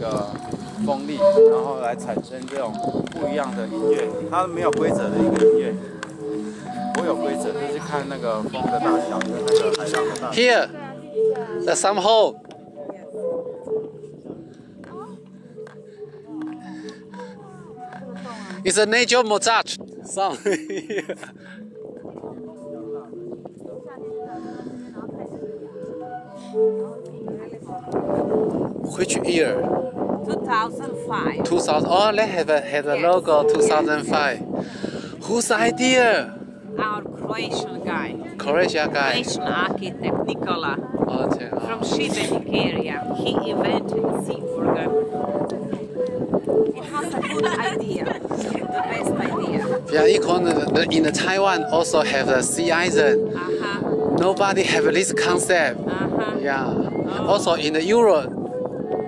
个风力，然后来产生这种不一样的音乐。它没有规则的一个音乐，我有规则，就是看那个风的大小跟那个海浪的大小。Here, the some hole. It's a nature Mozart song. Which year? 2005. 2000. Oh, they have a, had a Yes. logo 2005. Whose idea? Our Croatian guy, Croatia guy. Croatian architect Nikola Okay. from Šibenik area. He invented sea organ. It was a good idea, the best idea. Yeah, equal the, in the Taiwan also have the sea island. Uh-huh, Nobody have this concept. uh-huh. Yeah. Also in the Europe,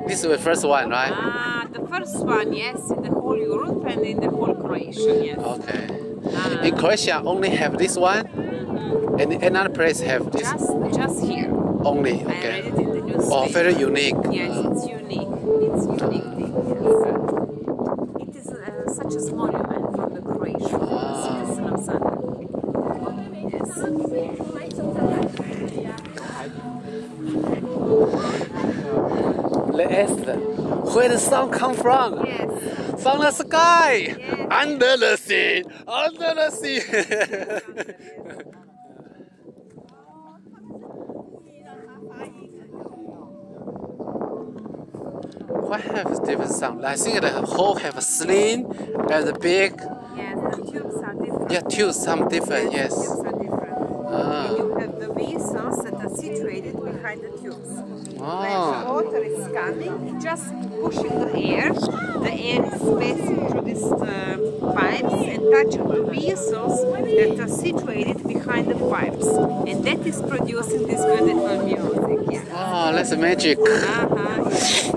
this is the first one, right? Ah, the first one, yes, in the whole Europe and in the whole Croatia, yes. Okay. Ah. In Croatia only have this one, and another place have this Just, just here. only. I read Okay. it in the. Oh, very unique. Yes, Uh, it's unique. It's unique thing. Yes. It is uh, such a small monument from the Croatian Ah. citizen of Sun. Yes. Let's where the sun come from? Yes. From the sky, Yes. under the sea, under the sea. What have different sound? I think the whole have a slim and the big. Yes, the tubes are different. Yeah, two some different. The Yes. tubes are different. Ah. And you have the vessels that are situated behind the tubes. When the Oh. water is coming, it just pushing the air. The air is passing through these uh, pipes and touching the vessels that are situated behind the pipes. And that is producing this beautiful music. Yeah. Oh, that's magic. Uh-huh. yes.